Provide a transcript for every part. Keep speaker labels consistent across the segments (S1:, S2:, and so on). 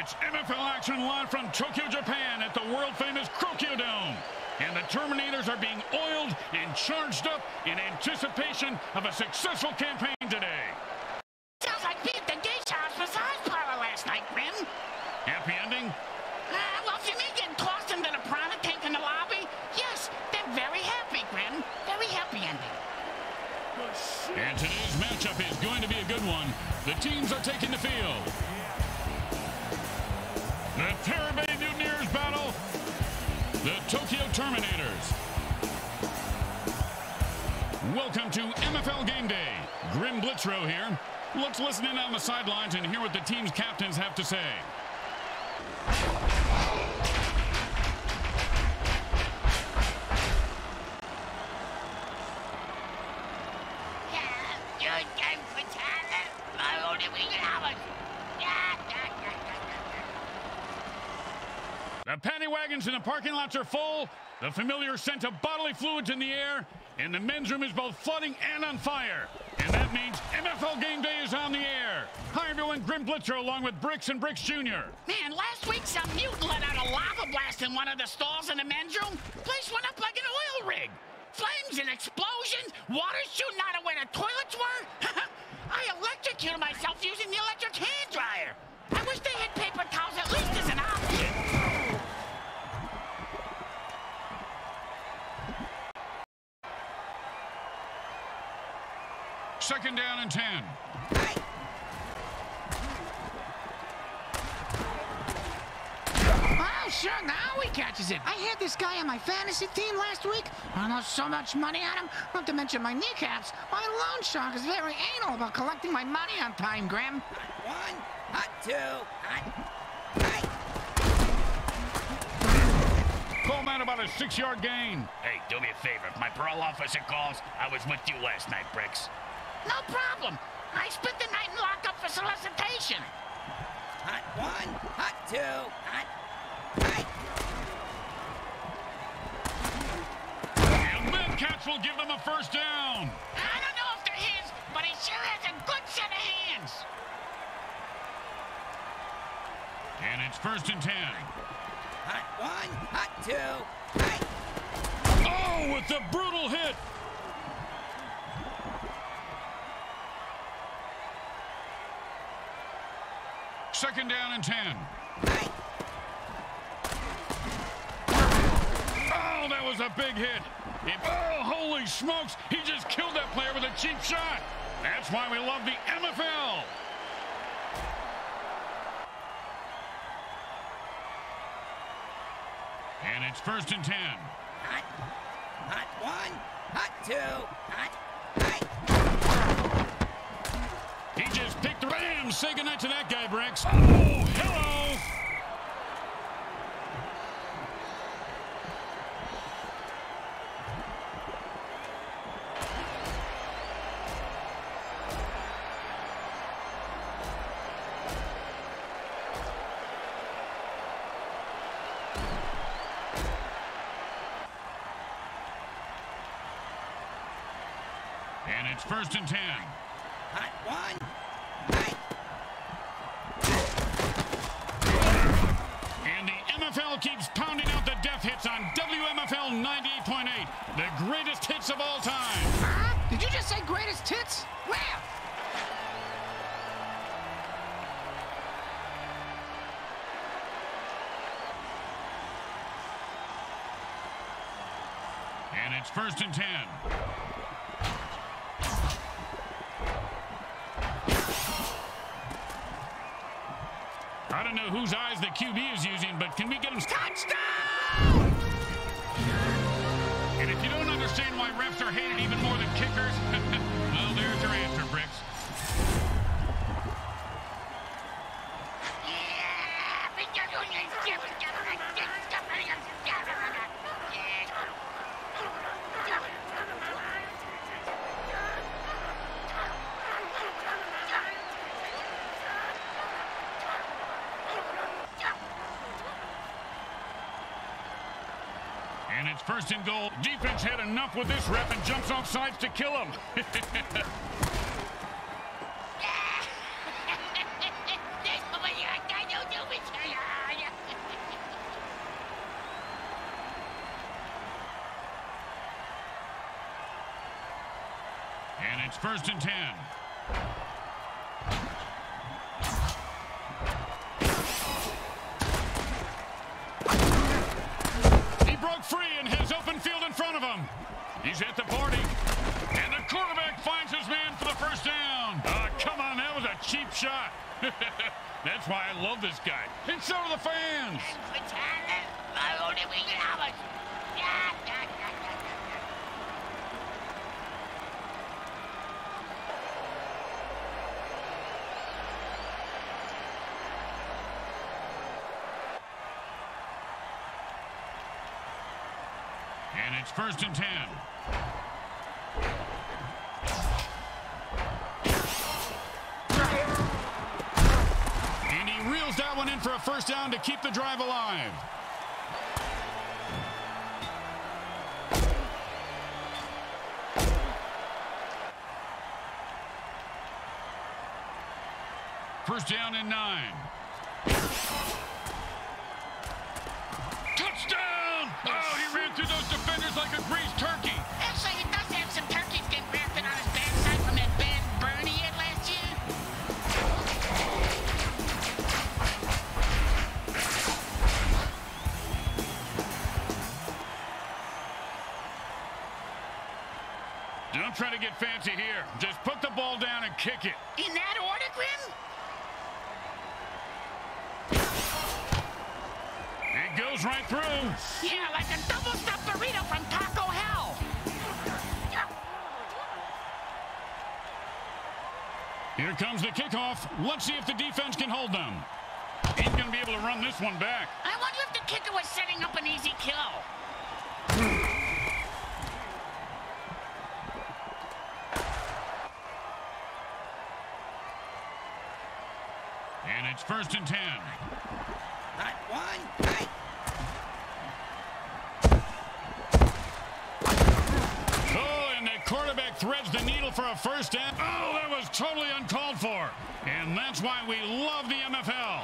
S1: It's MFL action live from Tokyo, Japan at the world-famous Krokyo Dome. And the Terminators are being oiled and charged up in anticipation of a successful campaign today.
S2: Sounds like beat the Geisha's massage parlor last night, Grim.
S1: Happy ending?
S2: Uh, well, if you mean getting tossed into the prana tank in the lobby, yes, they're very happy, Grim. Very happy ending.
S1: And today's matchup is going to be a good one. The teams are taking the field. Terminators. Welcome to MFL Game Day. Grim Blitzrow here. Let's listen in on the sidelines and hear what the team's captains have to say. The paddy wagons in the parking lots are full. The familiar scent of bodily fluids in the air. And the men's room is both flooding and on fire. And that means MFL Game Day is on the air. Hi, everyone. Grim Blitzrow along with Bricks and Bricks Jr.
S2: Man, last week some mutant let out a lava blast in one of the stalls in the men's room. Place went up like an oil rig. Flames and explosions, water shooting out of where the toilets were. I electrocuted myself using the electric hand dryer. I wish they had paper towels at least as an option.
S1: Second down and 10.
S3: Oh, sure, now he catches it. I had this guy on my fantasy team last week. I lost so much money on him, not to mention my kneecaps. My loan shark is very anal about collecting my money on time, Graham.
S4: One, hot two, hot, hot.
S1: Call that about a six-yard gain.
S5: Hey, do me a favor. If my parole officer calls, I was with you last night, Bricks.
S2: No problem. I spent the night in lockup for solicitation.
S4: Hot one, hot two, hot, hot.
S1: And Medcats will give them a first down.
S2: I don't know if they're his, but he sure has a good set of hands.
S1: And it's first and 10.
S4: Hot one, hot two, hot.
S1: Oh, with the brutal hit. Second down and 10. Oh, that was a big hit. It- oh, holy smokes. He just killed that player with a cheap shot. That's why we love the MFL. And it's first and 10.
S4: Hot, hot one, hot two, hot.
S1: Say goodnight to that guy, Bricks. Oh, hello. And it's first and 10.
S4: Hot one, hot.
S1: And the keeps pounding out the death hits on WMFL 98.8, the greatest hits of all time.
S3: Huh? Did you just say greatest hits? Where?
S1: And it's first and 10. QB is using, but can we get him touchdown? And if you don't understand why refs are hated even more first and goal. Defense had enough with this rep and jumps off sides to kill him. and it's first and ten. He's at the 40. And the quarterback finds his man for the first down. Oh, come on, that was a cheap shot. That's why I love this guy. And so do the fans. And it's first and ten. And he reels that one in for a first down to keep the drive alive. First down and nine. Defenders like a greased turkey.
S2: Actually, he does have some turkeys getting grafted on his backside from that bad burn he had last year.
S1: Don't try to get fancy here. Just put the ball down and kick it.
S2: In that order, Grim?
S1: It goes right through.
S2: Yeah, like a double stuffed burrito from Taco Hell.
S1: Here comes the kickoff. Let's see if the defense can hold them. He's going to be able to run this one back.
S2: I wonder if the kicker was setting up an easy kill.
S1: And it's first and ten.
S4: Hot one. Hot.
S1: Oh, and the quarterback threads the needle for a first down. Oh, that was totally uncalled for. And that's why we love the MFL.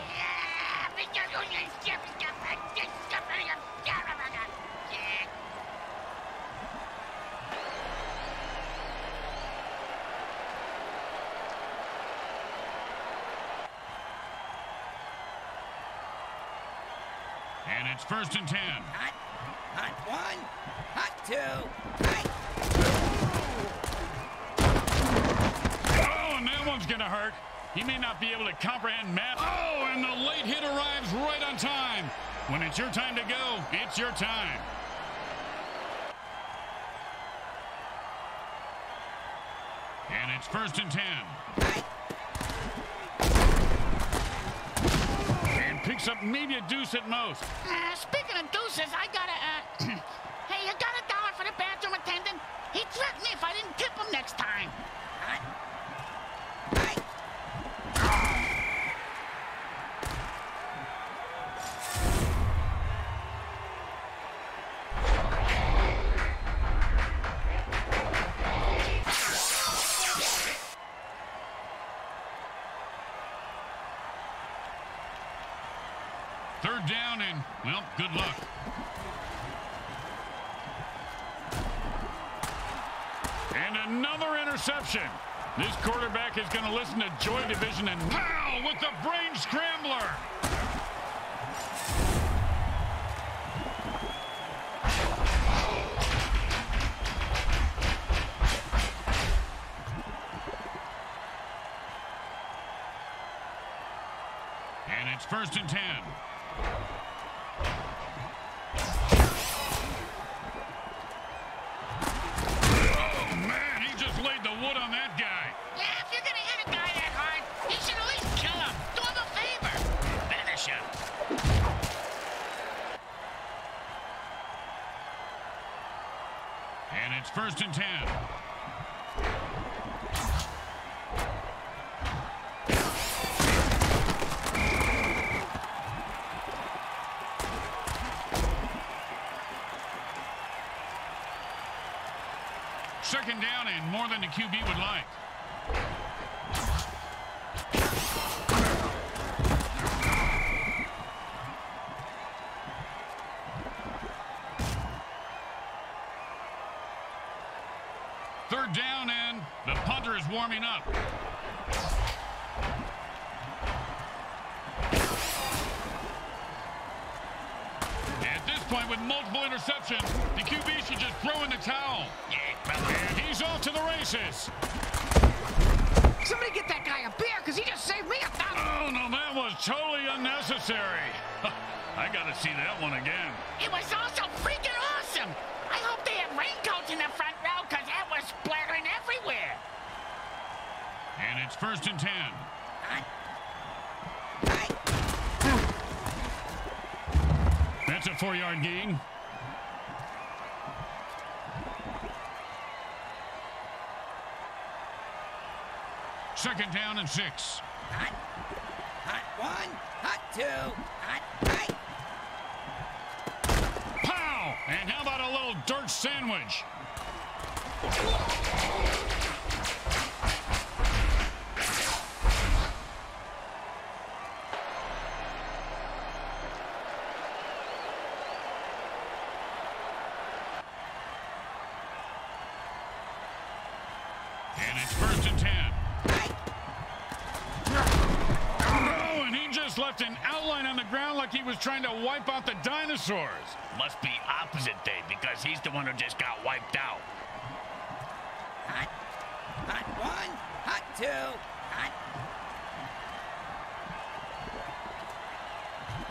S1: And it's first and ten.
S4: Hot. Hot one. Hot two. Hot.
S1: One's going to hurt. He may not be able to comprehend math. Oh, and the late hit arrives right on time. When it's your time to go, it's your time. And it's first and ten. And picks up maybe a deuce at most.
S2: Uh, speaking of deuces, I got a. Uh, hey, you got a dollar for the bathroom attendant? He threatened me if I didn't tip him next time.
S1: Well, good luck. And another interception. This quarterback is going to listen to Joy Division and pow with the brain scrambler. And it's first and ten. The QB would like. Third down and the punter just warming up. At this point, with multiple interceptions, the QB should just throw in the towel.
S5: Yeah,
S1: he's off to the races.
S3: Somebody get that guy a beer, because he just saved me a thousand.
S1: Oh, no, that was totally unnecessary. I got to see that one again.
S2: It was also freaking awesome. I hope they have raincoats in the front row because that was splattering everywhere.
S1: And it's first and ten.
S4: Hot. Hot.
S1: That's a four-yard gain. Second down and six.
S4: Hot. Hot one. Hot two. Hot. Hot.
S1: Pow! And how about a little dirt sandwich? And it's first and ten. Oh, and he just left an outline on the ground like he was trying to wipe out the dinosaurs.
S5: Must be opposite day because he's the one who just got wiped out.
S4: Hot. Hot one. Hot two. Hot.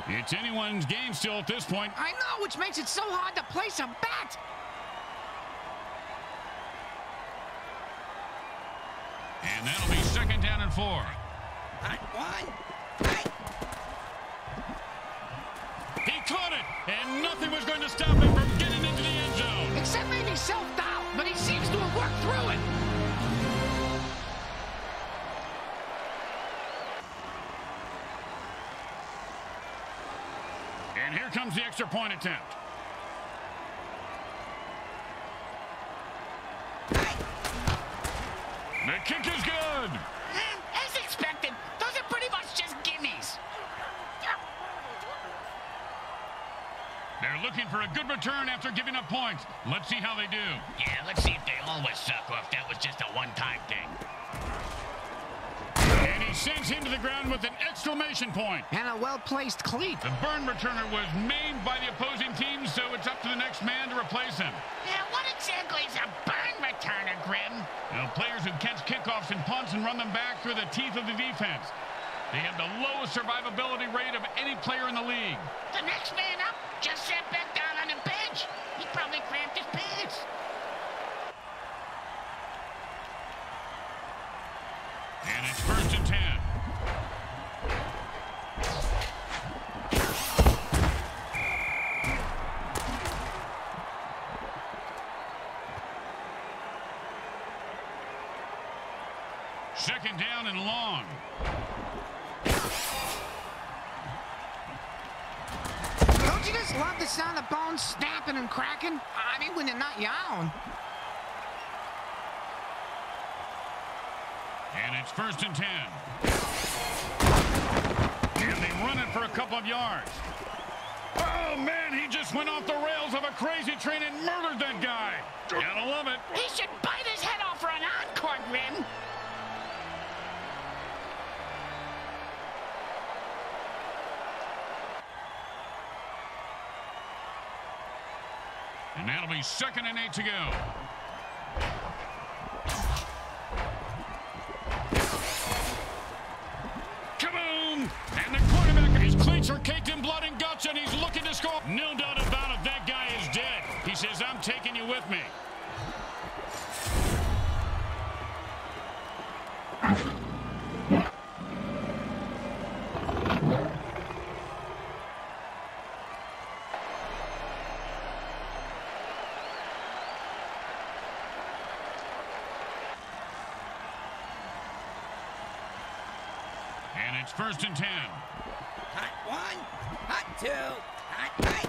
S1: It's anyone's game still at this point.
S3: I know, which makes it so hard to place a bet.
S1: And that'll be second down and four.
S4: Hot one. Hot.
S1: He caught it, and nothing to stop him from getting into the end zone.
S3: Except maybe self-doubt, but he seems to have worked through it.
S1: And here comes the extra point attempt. The kick is good.
S2: Eh, As expected, those are pretty much just gimmies.
S1: They're looking for a good return after giving up points. Let's see how they do.
S5: Yeah, let's see if they always suck or if that was just a one-time thing.
S1: And he sends him to the ground with an exclamation point.
S3: And a well-placed cleat.
S1: The burn returner was maimed by the opposing team, so it's up to the next man to replace him.
S2: Yeah, what exactly is a burn returner, Grim?
S1: You know, players who catch kickoffs and punts and run them back through the teeth of the defense. They have the lowest survivability rate of any player in the league.
S2: The next man up just sat back probably cramped his pants.
S1: And it's first and ten. Second down and long.
S3: Don't you just love the sound of bones snapping and cracking? I mean, when they're not own.
S1: And it's first and ten. And they run it for a couple of yards. Oh, man, he just went off the rails of a crazy train and murdered that guy. Gotta love it.
S2: He should bite his head off for an encore, Grim.
S1: And that'll be second and eight to go. Kaboom! And the quarterback, his cleats are caked in blood and guts, and he's looking to score. No doubt about it, that guy is dead. He says, I'm taking you with me. And it's first and ten.
S4: Hot one. Hot two. Hot. Hot.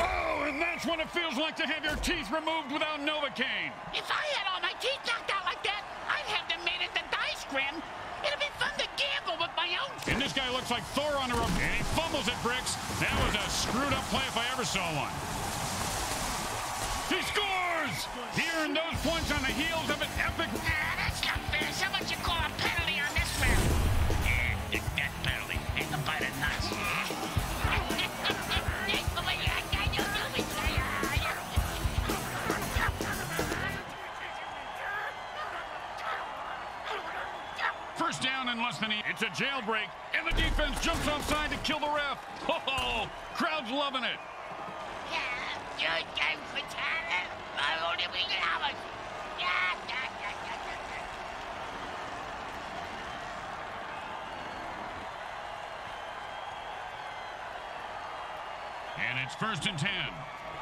S1: Oh, and that's what it feels like to have your teeth removed without Novocaine.
S2: If I had all my teeth knocked out like that, I'd have them made the dice, Grim. It'd be fun to gamble with my own.
S1: And this guy looks like Thor on a rope, and he fumbles it, Bricks. That was a screwed up play if I ever saw one. He scores! scores! Here in those points on the heels of an epic...
S2: That's not much you call a penalty on this round.
S5: Yeah, that penalty ain't the bite of nuts.
S1: First down in less than a... It's a jailbreak, and the defense jumps offside to kill the ref. Oh, crowd's loving it. And it's first and ten.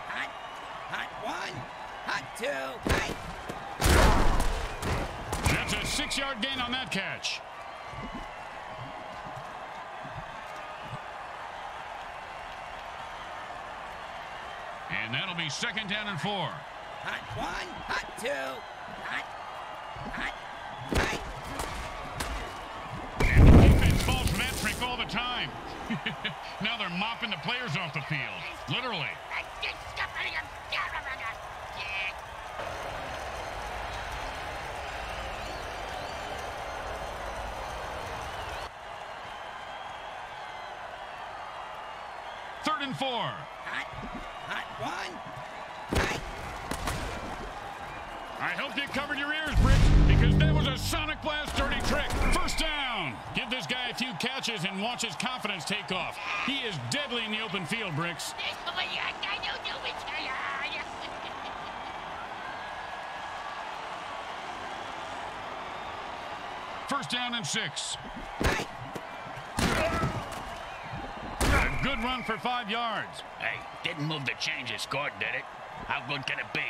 S4: Hot, hot one, hot two, hot.
S1: That's a six-yard gain on that catch. And that'll be second down and four.
S4: Hot one, hot two, hot, hot, hot.
S1: And the defense falls trick all the time. The players off the field. Literally. Third and four.
S4: Hot, hot one, hot.
S1: I hope you covered your ears, Britt, because that was a Sonic Blast dirty trick. First down. Give this guy a few catches and watch his confidence take off. He is deadly in the open field, Bricks. First down and six. A good run for five yards.
S5: Hey, didn't move the change and scored, did it? How good can it be?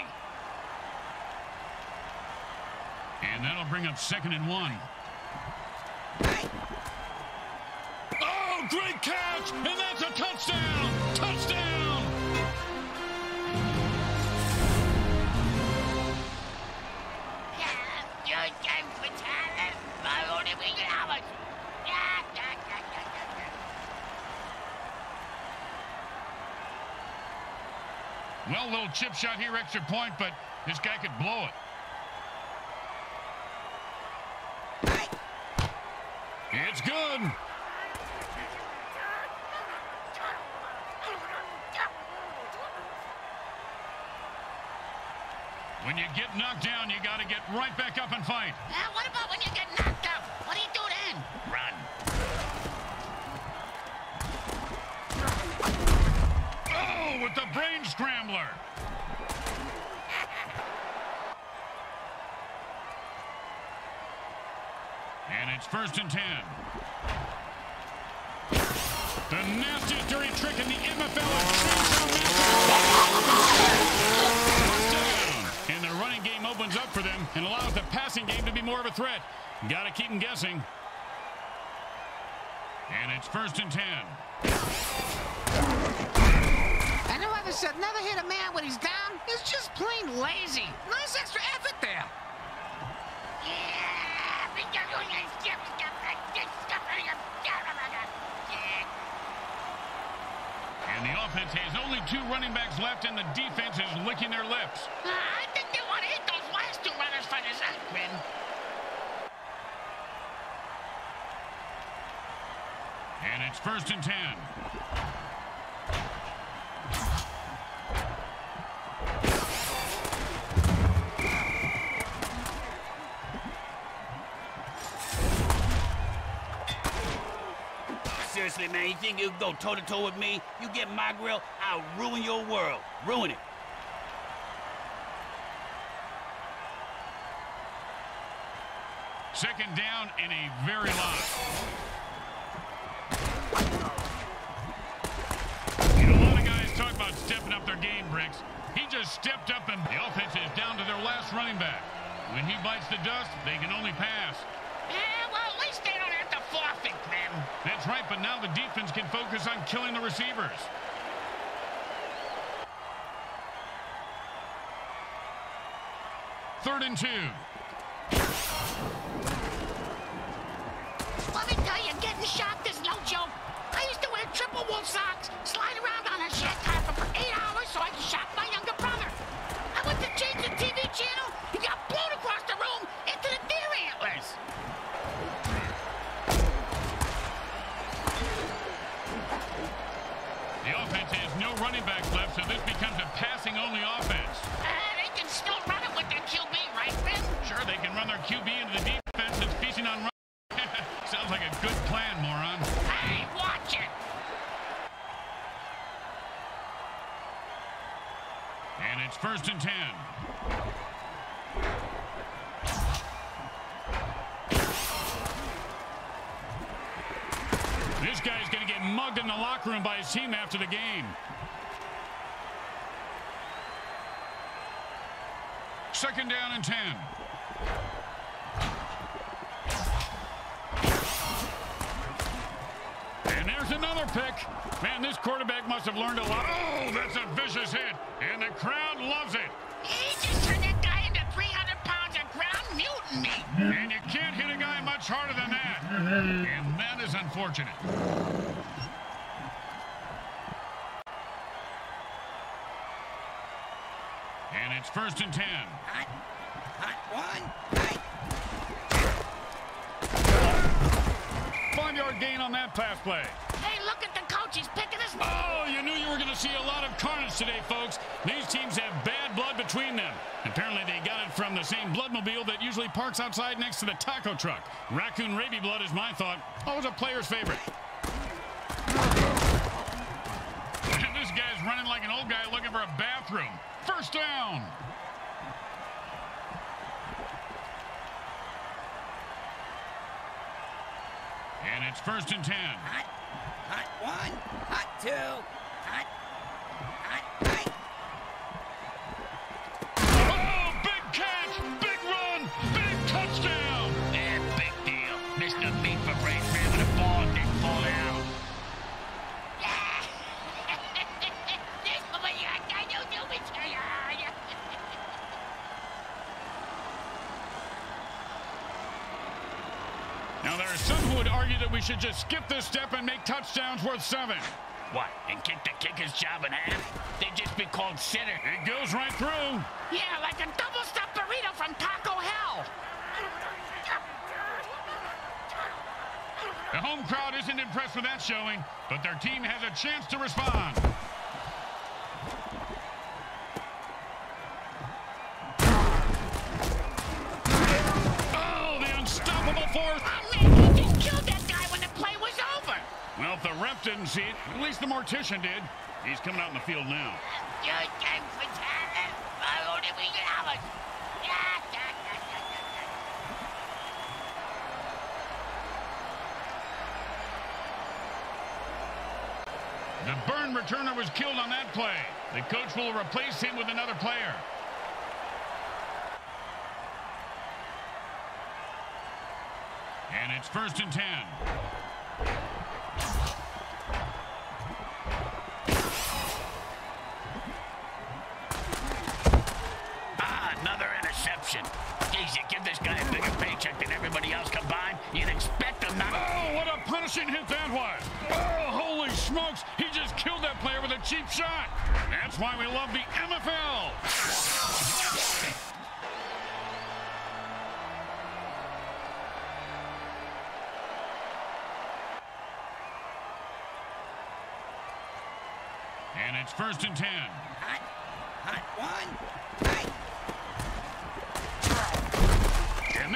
S1: And that'll bring up second and one. Oh, great catch! And that's a touchdown! Touchdown! Well, little chip shot here, extra point, but this guy could blow it. It's good. When you get knocked down, you got to get right back up and fight.
S2: Uh, what about when you get knocked out? What do you do then?
S5: Run.
S1: Oh, with the brain scrambler. It's first and ten. The nastiest dirty trick in the is And the running game opens up for them and allows the passing game to be more of a threat. Got to keep them guessing. And it's first and ten.
S3: And whoever said never hit a man when he's down is just plain lazy. Nice extra effort there.
S1: And the offense has only two running backs left, and the defense is licking their lips.
S2: Uh, I think they want to hit those last two runners for this Quinn.
S1: And it's first and ten.
S5: You think you can go toe-to-toe -to -toe with me? You get my grill, I'll ruin your world. Ruin it.
S1: Second down in a very lot. You know, a lot of guys talk about stepping up their game, Bricks. He just stepped up and the offense is down to their last running back. When he bites the dust, they can only pass.
S2: Yeah, well, at least they don't
S1: Right, but now the defense can focus on killing the receivers. Third and two. His team after the game. Second down and 10. And there's another pick. Man, this quarterback must have learned a lot. Oh, that's a vicious hit. And the crowd loves it.
S2: He just turned that guy into 300 pounds of ground mutant meat.
S1: And you can't hit a guy much harder than that. And that is unfortunate. And it's first and 10.
S4: Hot. Hot one. Hot.
S1: Five-yard gain on that pass play.
S2: Hey, look at the coach. He's picking his...
S1: Oh, you knew you were going to see a lot of carnage today, folks. These teams have bad blood between them. Apparently, they got it from the same bloodmobile that usually parks outside next to the taco truck. Raccoon rabies blood is my thought. Oh, Always a player's favorite. This guy's running like an old guy looking for a bathroom. First down. And it's first and ten.
S4: Hot. Hot one. Hot two. Hot.
S1: Argue that we should just skip this step and make touchdowns worth seven.
S2: What, and kick the kicker's job in half? They'd just be called center.
S1: It goes right through.
S2: Yeah, like a double-stuffed burrito from Taco Hell.
S1: The home crowd isn't impressed with that showing, but their team has a chance to respond. Didn't see it, at least the mortician did. He's coming out in the field now. The burn returner was killed on that play. The coach will replace him with another player. And it's first and ten.
S2: Interception. Geez, you give this guy a bigger paycheck than everybody else combined, you'd expect him not...
S1: Oh, what a punishing hit that was. Oh, holy smokes. He just killed that player with a cheap shot. That's why we love the MFL. And it's first and ten.
S4: Hot. Hot one. Hot.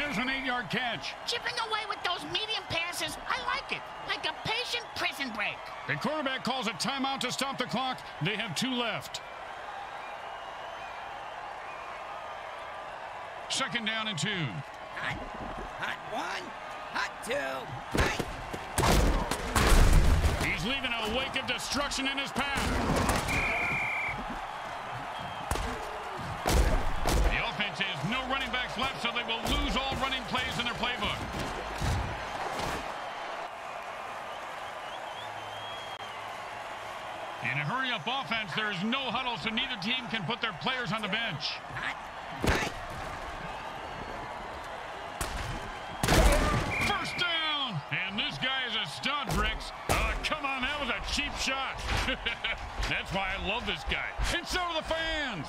S1: There's an eight-yard catch.
S2: Chipping away with those medium passes, I like it. Like a patient prison break.
S1: The quarterback calls a timeout to stop the clock. They have two left. Second down and two.
S4: Hot. Hot one. Hot two. Hot.
S1: He's leaving a wake of destruction in his path. Offense no running backs left, so they will lose all running plays in their playbook. In a hurry-up offense, there is no huddle, so neither team can put their players on the bench. First down! And this guy is a stud, Bricks. Uh, come on, that was a cheap shot. That's why I love this guy. And so do the fans.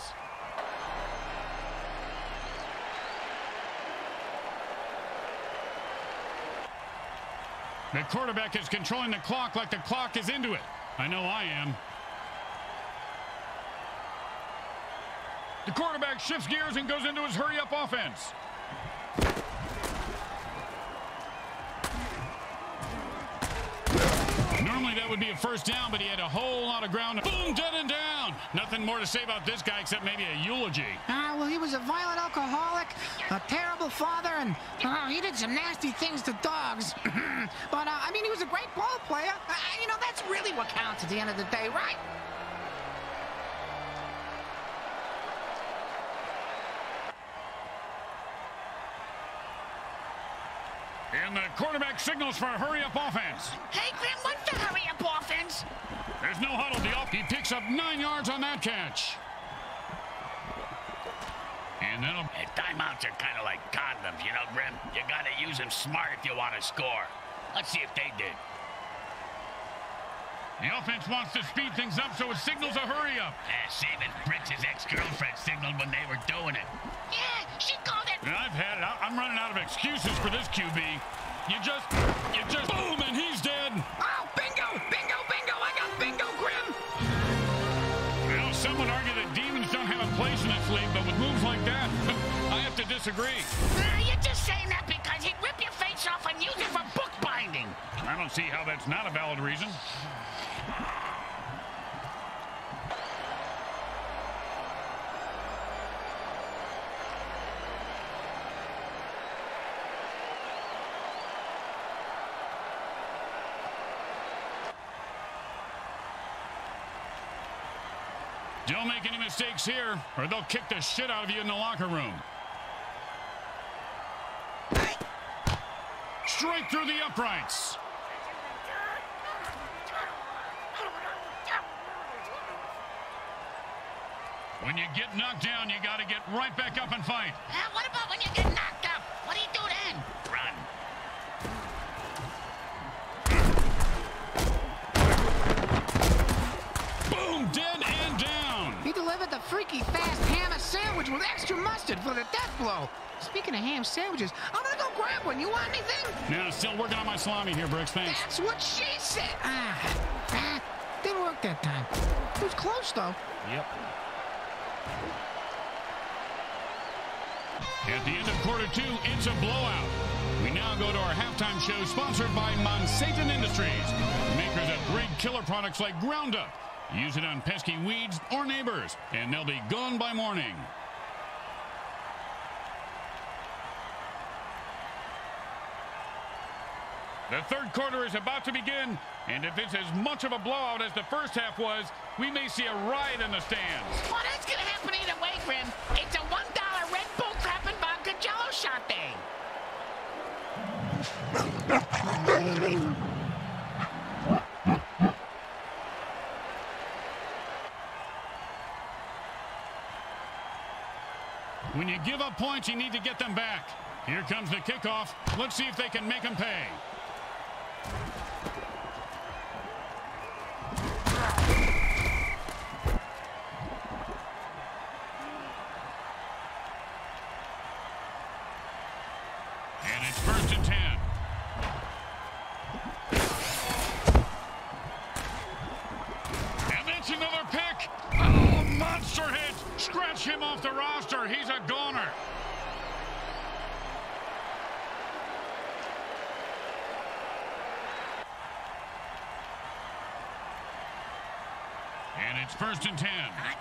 S1: The quarterback is controlling the clock like the clock is into it. I know I am. The quarterback shifts gears and goes into his hurry-up offense. That would be a first down, but he had a whole lot of ground. Boom, dead and down. Nothing more to say about this guy except maybe a eulogy.
S3: Ah, well, he was a violent alcoholic, a terrible father, and uh, he did some nasty things to dogs. but, uh, I mean, he was a great ball player. Uh, you know, that's really what counts at the end of the day, right?
S1: And the quarterback signals for a hurry-up offense.
S2: Hey, Grim, what's the hurry-up offense?
S1: There's no huddle. The off. He picks up nine yards on that catch. And that'll...
S2: Hey, timeouts are kind of like condoms, you know, Grim? You gotta use them smart if you want to score. Let's see if they did.
S1: The offense wants to speed things up, so it signals a hurry-up.
S2: Eh, same as Fritz's ex-girlfriend signaled when they were doing it. Yeah, she called it.
S1: And I've had it. I- I'm running out of excuses for this QB. You just, you just, boom, and he's dead.
S3: Oh, bingo! Bingo, bingo! I got bingo, Grim!
S1: Well, some would argue that demons don't have a place in this league, but with moves like that, I have to disagree.
S2: Uh, you're just saying that because he'd rip your face off and use it for bookbinding.
S1: I don't see how that's not a valid reason. Make any mistakes here, or they'll kick the shit out of you in the locker room. Straight through the uprights. When you get knocked down, you got to get right back up and fight.
S2: Uh, what about when you get knocked up? What do you do then?
S3: Freaky fast ham sandwich with extra mustard for the death blow. Speaking of ham sandwiches, I'm gonna go grab one. You want anything?
S1: Now, still working on my salami here, Brooks. Thanks.
S3: That's what she said. Ah, ah, didn't work that time. It was close though.
S1: Yep. At the end of quarter two, it's a blowout. We now go to our halftime show sponsored by Monsatan Industries, makers of great killer products like Ground Up. Use it on pesky weeds or neighbors, and they'll be gone by morning. The third quarter is about to begin, and if it's as much of a blowout as the first half was, we may see a riot in the stands.
S2: Well, that's gonna happen either way, Grim. It's a one dollar Red Bull crap and vodka Jello shot day.
S1: When you give up points, you need to get them back. Here comes the kickoff. Let's see if they can make them pay. And it's first and ten. And that's another pick. Oh, monster hit. Scratch him off the roster. He's a goner. And it's first and ten.
S4: Hot.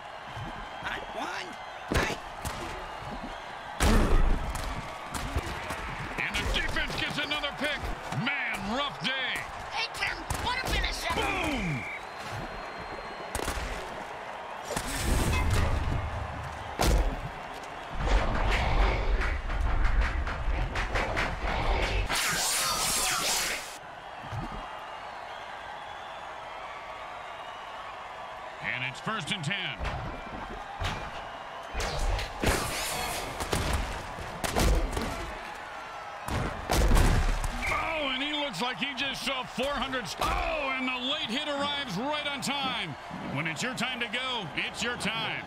S4: Hot one. Hot.
S1: 400. Oh, and the late hit arrives right on time. When it's your time to go, it's your time.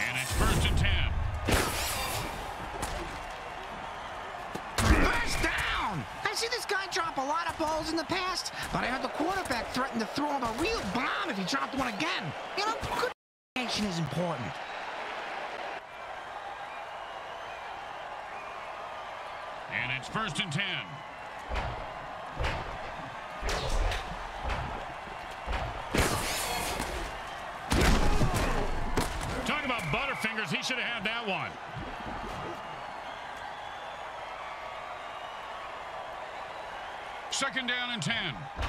S1: And it's first and ten.
S3: First down! I see this guy drop a lot of balls in the past, but I heard the quarterback threaten to throw him a real bomb if he dropped one again. You know, good Coordination is important.
S1: And it's first and ten. Talk about Butterfingers. He should have had that one. Second down and 10.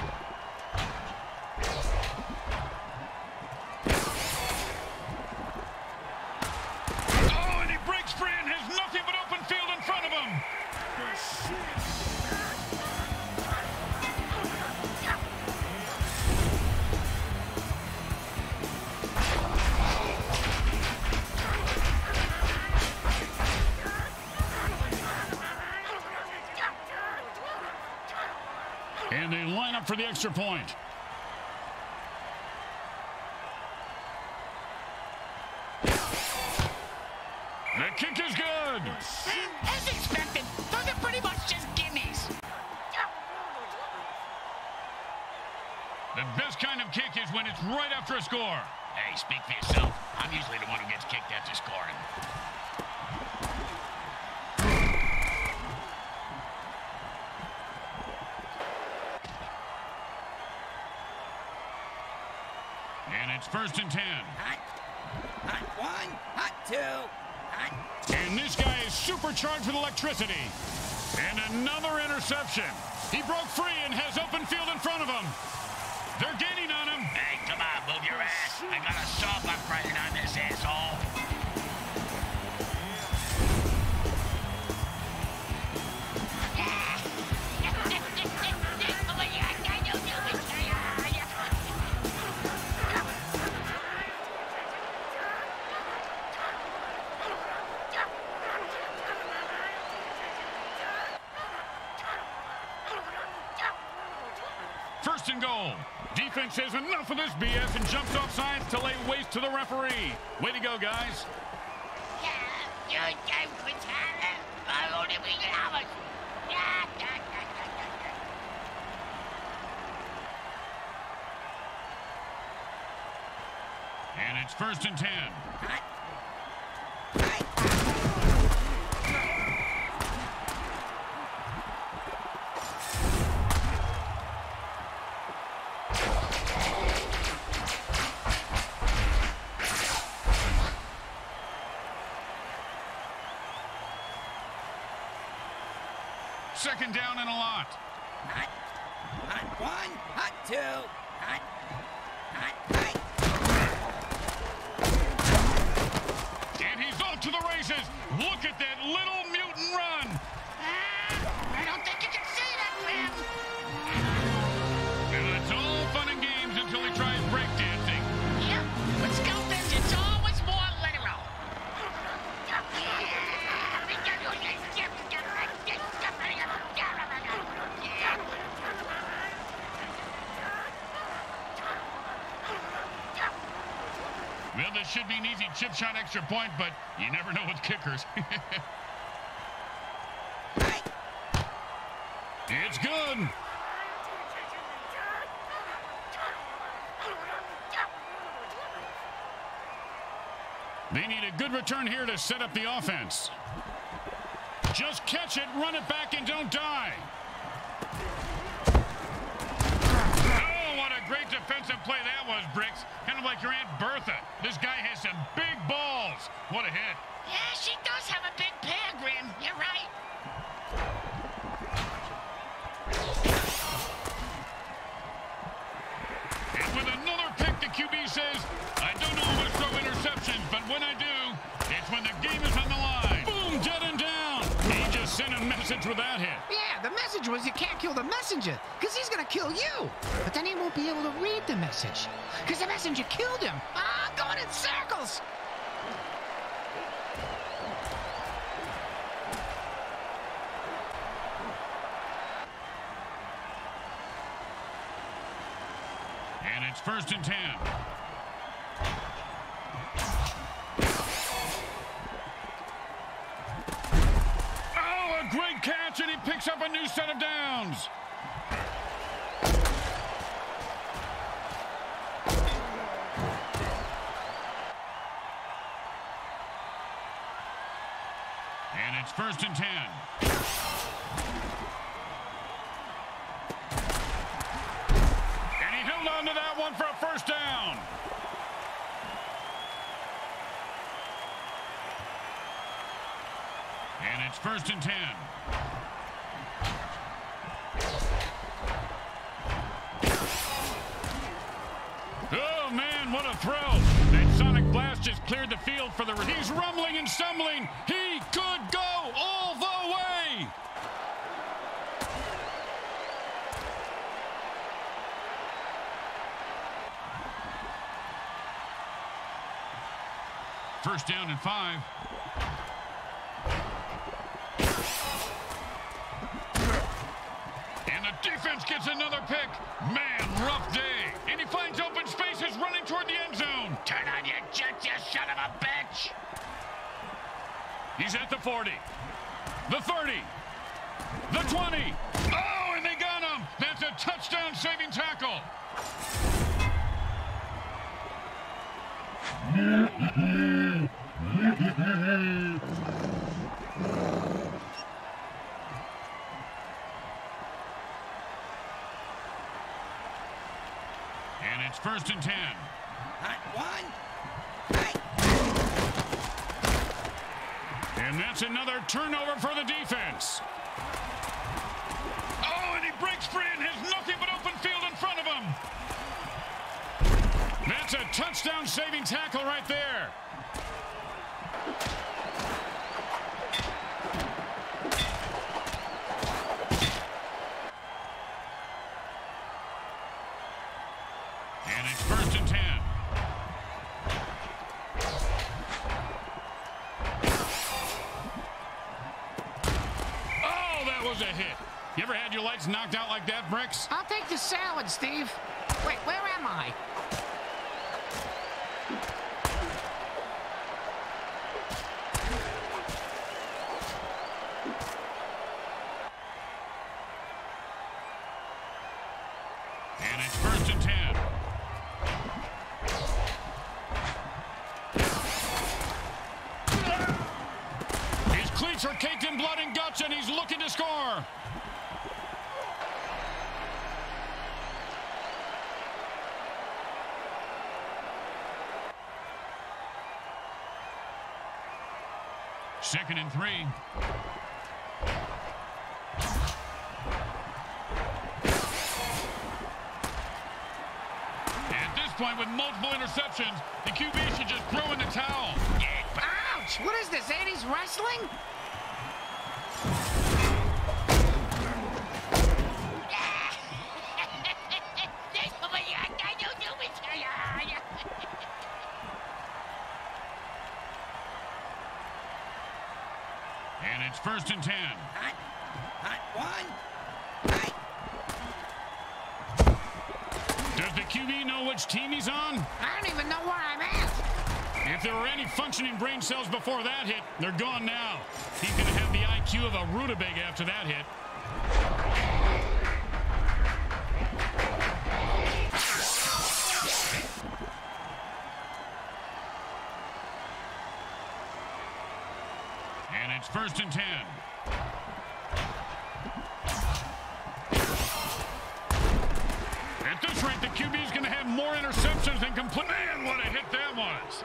S1: Extra point. The kick is good.
S2: As expected, those are pretty much just gimmies.
S1: The best kind of kick is when it's right after a score.
S2: Hey, speak for yourself. I'm usually the one who gets kicked after scoring.
S1: First and 10.
S4: Hot. Hot one. Hot two. Hot.
S1: And this guy is supercharged with electricity. And another interception. He broke free and has open field in front of him. They're gaining on him.
S2: Hey, come on, move your ass. I got a soft uprising on this asshole.
S1: Defense says enough of this BS and jumps off sides to lay waste to the referee. Way to go, guys. And it's first and 10. Second down and a lot.
S4: Hot. Hot one. Hot two. Hot. Hot. Hot.
S1: And he's off to the races. Look at that little should be an easy chip shot extra point, but you never know with kickers. It's good. They need a good return here to set up the offense. Just catch it, run it back, and don't die. Oh, what a great defensive play that was, Bricks. Kind of like your Aunt Bertha. This guy has some big balls. What a hit.
S2: Yeah, she does have a big pair, Grim. You're right.
S1: And with another pick, the QB says, I don't to throw interceptions, but when I do, it's when the game is on the line. Sent a message with that hit.
S3: Yeah, the message was you can't kill the messenger, because he's going to kill you. But then he won't be able to read the message, because the messenger killed him. Ah, I'm going in circles.
S1: And it's first and ten. picks up a new set of downs. And it's first and ten. And he held on to that one for a first down. And it's first and ten. For the... He's rumbling and stumbling. He could go all the way. First down and five. And the defense gets another pick. Man, rough day. And he finds open spaces running toward the end zone.
S2: Turn on jets, you son of a bitch!
S1: He's at the 40. The 30. The 20. Oh, and they got him. That's a touchdown saving tackle. And it's first and 10.
S4: Hot one.
S1: And that's another turnover for the defense. Oh, and he breaks free and has nothing but open field in front of him. That's a touchdown saving tackle right there. Knocked out like that, Bricks?
S3: I'll take the salad, Steve. Wait, where am I?
S1: And it's first and 10. His cleats are caked in blood and guts, and he's looking to score. Three. At this point, with multiple interceptions, the QB should just throw in the towel.
S3: Ouch! What is this, 80s wrestling?
S1: First and 10.
S4: Hot. Hot one. Hot.
S1: Does the QB know which team he's on?
S3: I don't even know where I'm at.
S1: If there were any functioning brain cells before that hit, they're gone now. He's going to have the IQ of a rutabaga after that hit. First and 10. At this rate, the QB is going to have more interceptions than complete. Man, what a hit that was.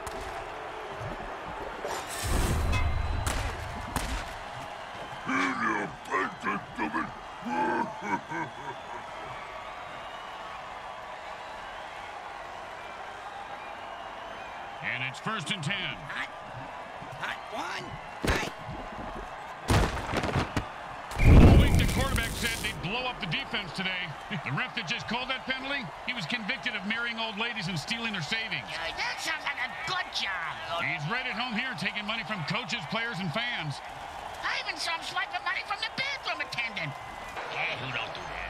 S1: And it's first and 10.
S4: Hot. Hot one. Hot.
S1: All week, the quarterback said they'd blow up the defense today. The ref that just called that penalty, he was convicted of marrying old ladies and stealing their savings.
S2: That sounds like a good job.
S1: He's right at home here taking money from coaches, players, and fans.
S2: I even saw him swiping money from the bathroom attendant. Hey, who don't do that?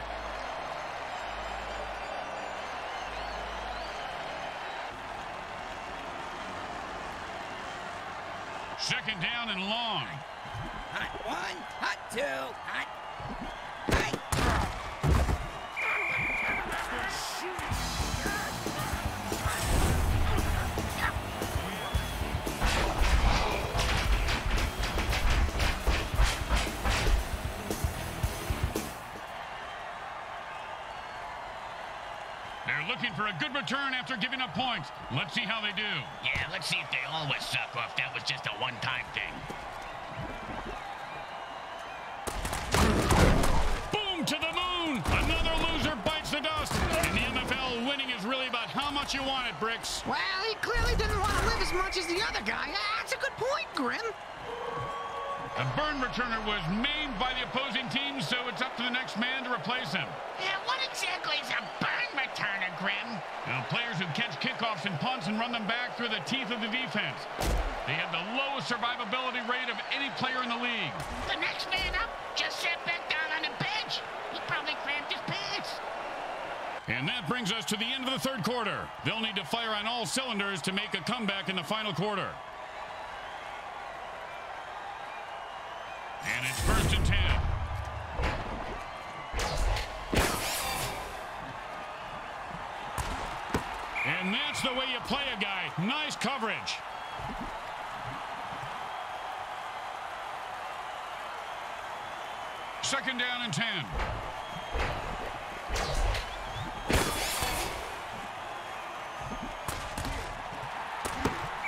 S1: Second down and long.
S4: Hot one. Hot two. Hot. Hot.
S1: Looking for a good return after giving up points. Let's see how they do.
S2: Yeah, let's see if they always suck or if that was just a one-time thing.
S1: Boom to the moon! Another loser bites the dust. And the MFL, winning is really about how much you want it, Bricks.
S3: Well, he clearly didn't want to live as much as the other guy. Ah, that's a good point, Grim.
S1: The burn returner was maimed by the opposing team, so it's up to the next man to replace him.
S2: Yeah, what exactly is a
S1: Now, players who catch kickoffs and punts and run them back through the teeth of the defense. They have the lowest survivability rate of any player in the league.
S2: The next man up just sat back down on the bench. He probably cramped his pants.
S1: And that brings us to the end of the third quarter. They'll need to fire on all cylinders to make a comeback in the final quarter. And it's first the way you play a guy. Nice coverage. Second down and 10.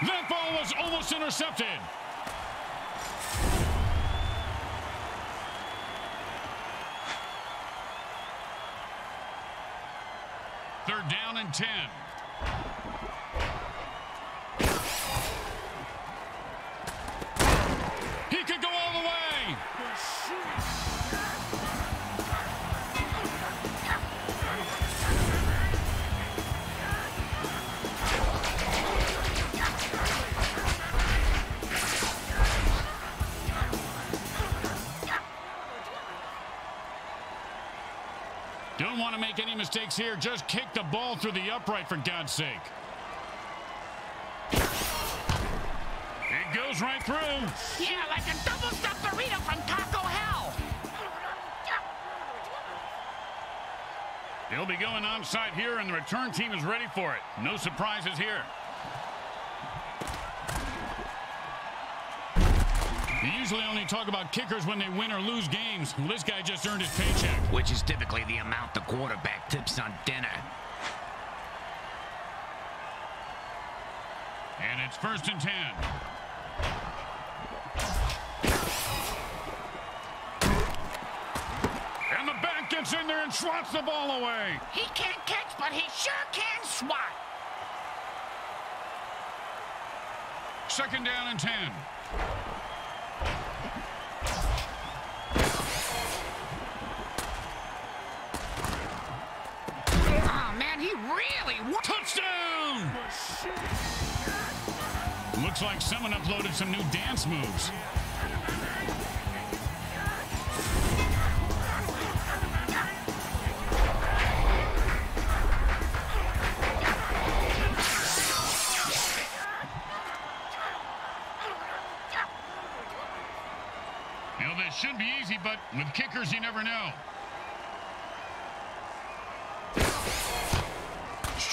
S1: That ball was almost intercepted. Third down and 10. To make any mistakes here. Just kick the ball through the upright, for God's sake. It goes right through.
S2: Yeah, like a double-stuffed burrito from Taco Hell.
S1: They'll be going onside here, and the return team is ready for it. No surprises here. Usually only talk about kickers when they win or lose games. Well, this guy just earned his paycheck.
S6: which is typically the amount the quarterback tips on dinner.
S1: And it's first and ten. And the back gets in there and swats the ball away.
S2: He can't catch, but he sure can swat.
S1: Second down and ten. Looks like someone uploaded some new dance moves. Know, this should be easy, but with kickers, you never know.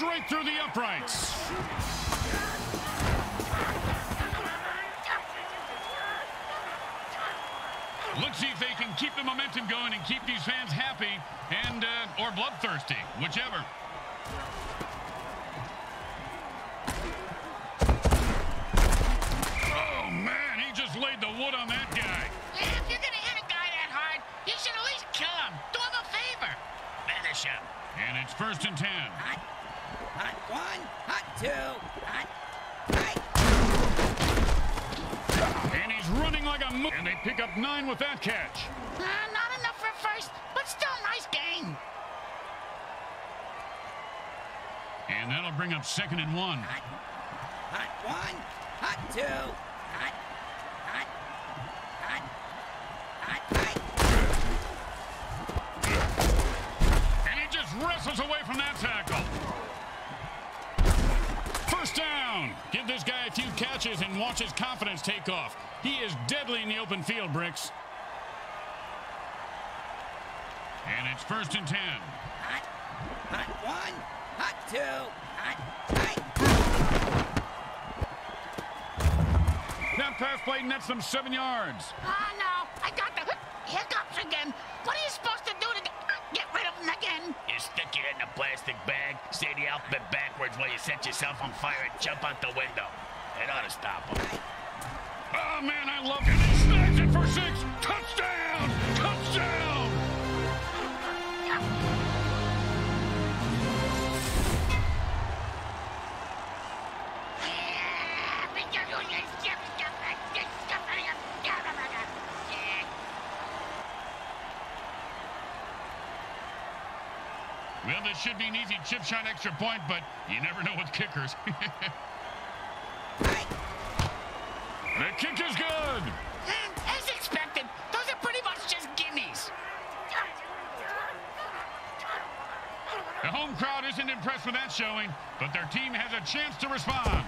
S1: Straight through the uprights. Let's see if they can keep the momentum going and keep these fans happy and uh, or bloodthirsty, whichever. Oh man, he just laid the wood on that guy.
S2: Yeah, if you're gonna hit a guy that hard, you should at least kill him. Do him a favor. Finish him.
S1: And it's first and ten.
S4: Hot, hot one, hot two, hot, hot.
S1: And he's running like a mo- And they pick up nine with that catch.
S2: Uh, not enough for first, but still nice game.
S1: And that'll bring up second and one.
S4: Hot, hot one, hot two, hot, hot, hot, hot, hot.
S1: And he just wrestles away from that tackle. First down. Give this guy a few catches and watch his confidence take off. He is deadly in the open field, Bricks. And it's first and ten.
S4: Hot, hot one, hot two, hot, hot.
S1: That pass play nets them seven yards.
S2: Oh, no. I got the hiccups again. What are you supposed to do to get, get rid of them again?
S5: Stick it
S2: in a plastic bag, say the alphabet backwards while you set yourself on fire and jump out the window. It ought to stop him.
S1: Oh, man, I love it. Snags it for six. Chip shot extra point, but you never know with kickers. the kick is good.
S2: Hmm, as expected, those are pretty much just gimmies.
S1: The home crowd isn't impressed with that showing, but their team has a chance to respond.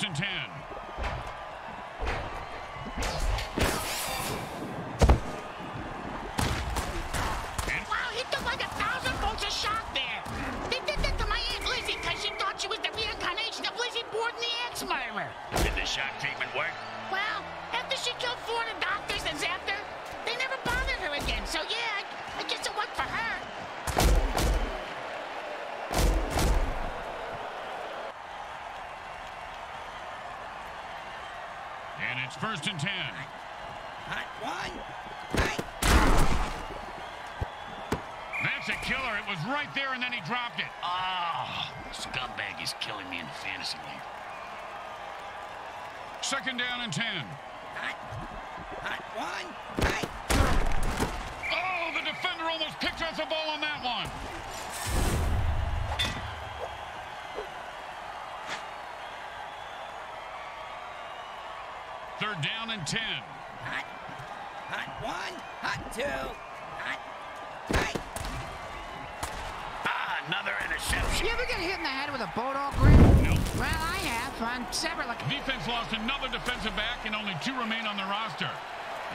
S1: first and 10. Third down and ten.
S4: Hot. Hot one. Hot two. Hot. Hot.
S2: Ah, another interception.
S3: You ever get hit in the head with a Bodog grip?
S1: Nope.
S3: Well, I have on several occasions.
S1: Defense lost another defensive back, and only two remain on the roster.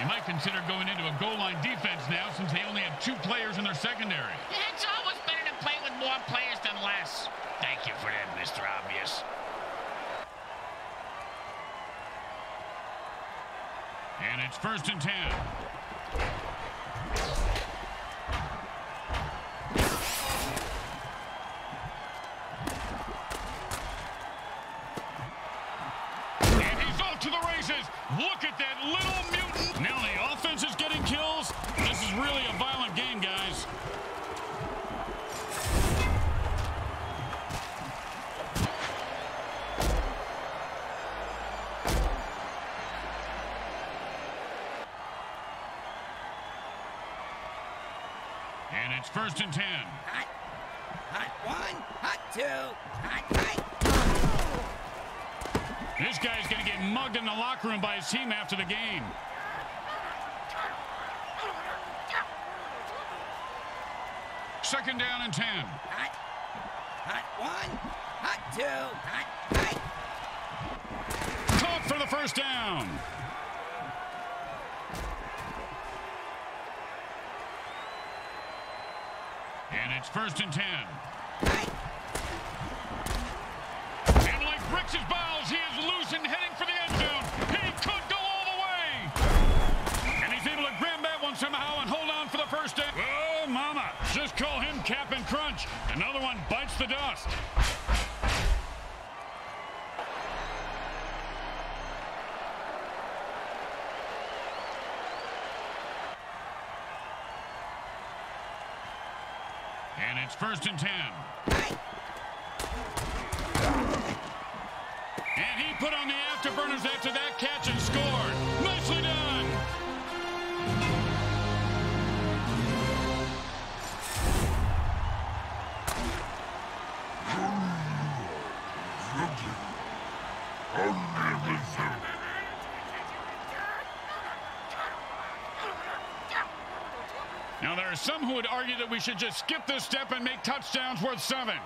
S1: They might consider going into a goal line defense now since they only have two players in their secondary.
S2: It's always better to play with more players than less. Thank you for that, Mr. Obvious.
S1: And it's first and ten. Team after the game. Second down and ten.
S4: Hot. Hot one. Hot two. Hot. Hot.
S1: Caught for the first down. And it's first and ten.
S4: Hot.
S1: And like bricks his balls, he is loose and heading for the end zone. He could go all the way. And he's able to grab that one somehow and hold on for the first down. Oh, mama. Just call him Captain Crunch. Another one bites the dust. And it's first and ten. And he put on the afterburners after that some who would argue that we should just skip this step and make touchdowns worth seven.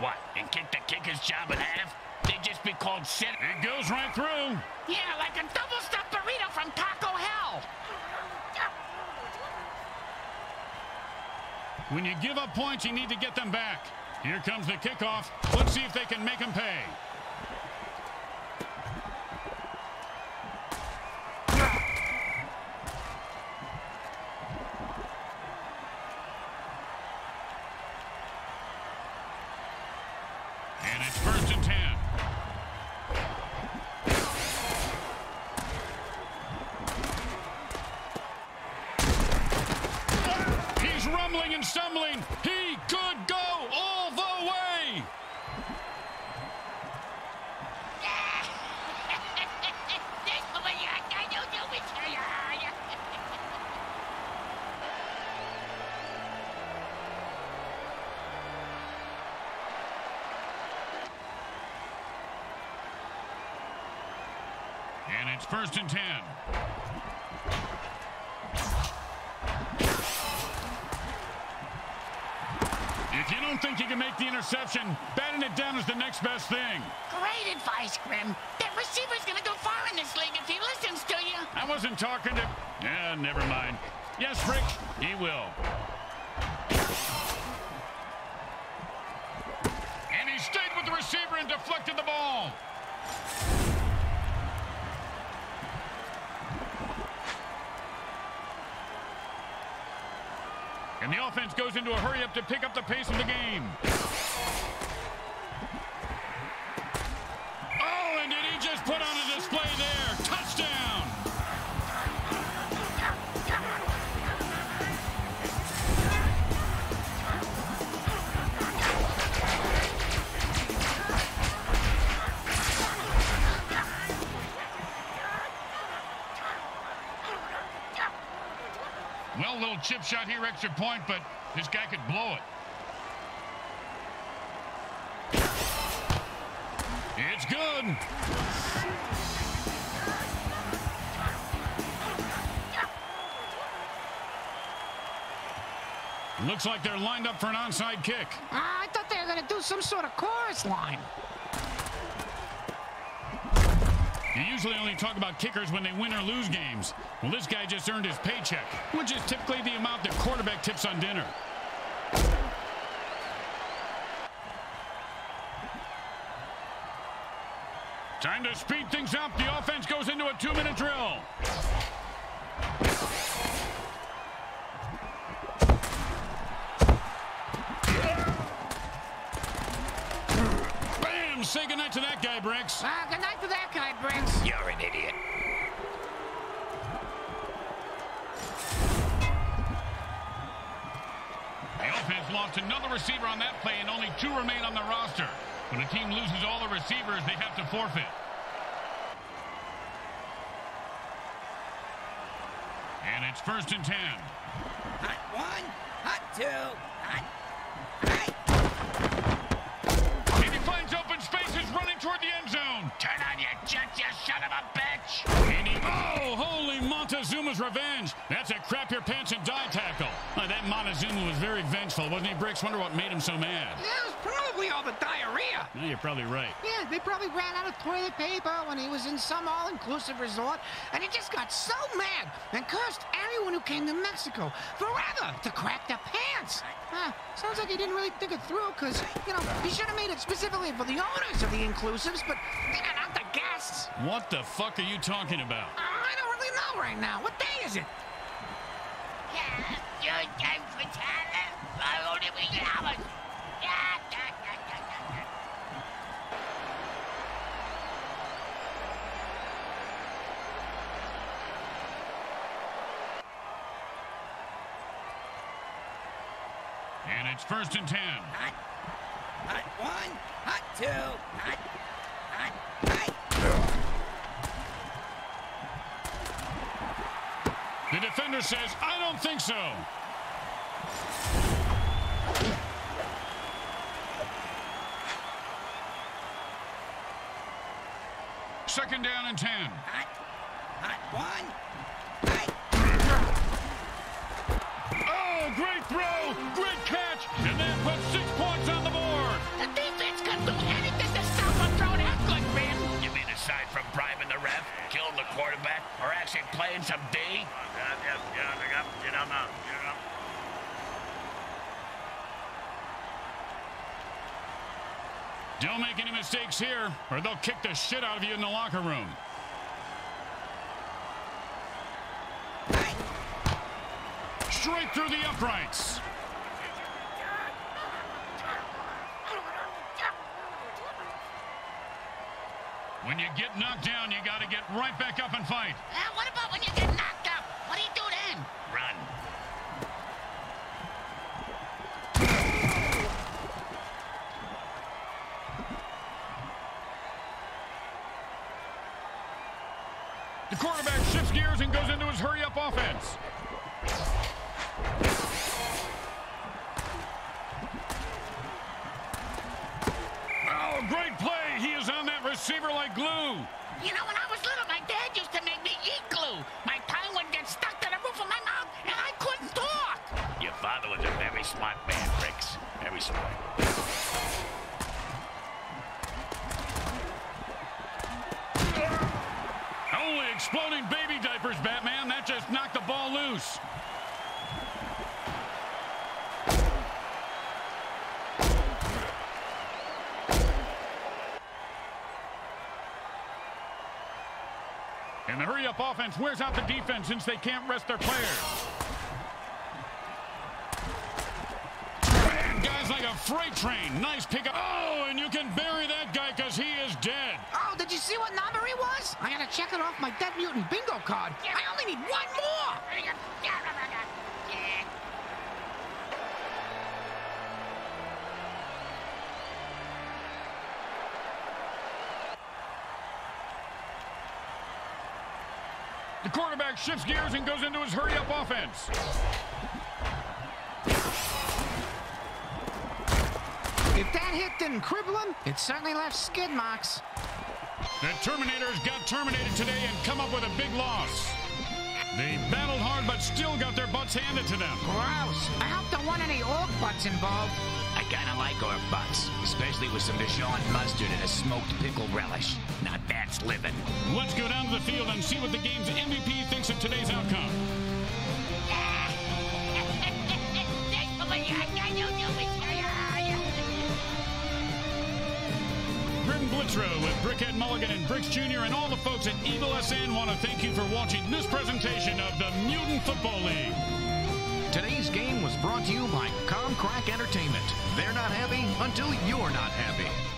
S2: What, and kick the kicker's job in half? They'd just be called sit.
S1: It goes right through.
S2: Yeah, like a double-stuffed burrito from Taco Hell.
S1: When you give up points, you need to get them back. Here comes the kickoff. Let's see if they can make them pay. And it's first and ten. He's rumbling and stumbling. He could go all the way. And it's first and ten. If you don't think you can make the interception, batting it down is the next best thing.
S2: Great advice, Grim. That receiver's gonna go far in this league if he listens to you.
S1: I wasn't talking to... Yeah, never mind. Yes, Rick, he will. And he stayed with the receiver and deflected the ball. The offense goes into a hurry up to pick up the pace of the game. Here, extra point, but this guy could blow it. It's good. Looks like they're lined up for an onside kick.
S3: Ah, I thought they were gonna do some sort of chorus line.
S1: Usually only talk about kickers when they win or lose games. Well, this guy just earned his paycheck, which is typically the amount that quarterback tips on dinner. Time to speed things up. The offense goes into a two-minute drill. Bam! Say goodnight to that guy, Bricks.
S3: Ah, good night to that guy, Briggs.
S6: You're an idiot.
S1: The offense lost another receiver on that play, and only two remain on the roster. When a team loses all the receivers, they have to forfeit. And it's first and ten.
S4: Hot one, hot two, hot, hot.
S1: And he finds open spaces running toward the end zone.
S2: Turn on your jet, you son of a bitch.
S1: Oh, holy Montezuma's revenge. That's a crap your pants and die tackle. Uh, that Montezuma was very vengeful, wasn't he, Bricks? Wonder what made him so mad.
S3: Yeah, it was probably all the diarrhea.
S1: No, you're probably right.
S3: Yeah, they probably ran out of toilet paper when he was in some all-inclusive resort, and he just got so mad and cursed everyone who came to Mexico forever to crack their pants. Sounds like he didn't really think it through, because, you know, he should have made it specifically for the owners of the inclusives, but yeah, not the guests.
S1: What the fuck are you talking about?
S3: I don't really know right now. What day is it?
S1: And it's first and ten.
S4: Hot, hot one, hot two, hot, hot, hot.
S1: The defender says, I don't think so. Second down and 10.
S4: Hot, hot one, hot.
S1: Oh, great throw, great
S5: killing the quarterback, or actually playing some D?
S1: Don't make any mistakes here, or they'll kick the shit out of you in the locker room. Straight through the uprights. When you get knocked down, you got to get right back up and fight.
S2: Uh, what about when you get knocked out? What do you do then?
S6: Run.
S1: The quarterback shifts gears and goes into his hurry-up offense. Receiver like glue.
S2: You know, when I was little, my dad used to make me eat glue. My tongue would get stuck to the roof of my mouth, and I couldn't talk.
S6: Your father was a very smart man, Bricks. Very smart.
S1: Holy exploding baby diapers, Batman. That just knocked the ball loose. And the hurry-up offense wears out the defense since they can't rest their players. Man, guys like a freight train. Nice pickup. Oh, and you can bury that guy because he is dead.
S3: Oh, did you see what number he was? I gotta check it off my Dead Mutant bingo card. I only need one more.
S1: The shifts gears and goes into his hurry-up offense.
S3: If that hit didn't cripple him, it certainly left skid marks.
S1: The Terminators got terminated today and come up with a big loss. They battled hard but still got their butts handed to them.
S3: Gross. I hope there weren't any orc butts involved.
S6: I kinda like our butts, especially with some Dijon mustard and a smoked pickle relish. Now that's living.
S1: Let's go down to the field and see what the game's MVP thinks of today's outcome. Grim Blitzrow with Brickhead Mulligan and Bricks Jr. and all the folks at Eagle SN want to thank you for watching this presentation of the Mutant Football League.
S7: Today's game was brought to you by Comcrack Entertainment. They're not happy until you're not happy.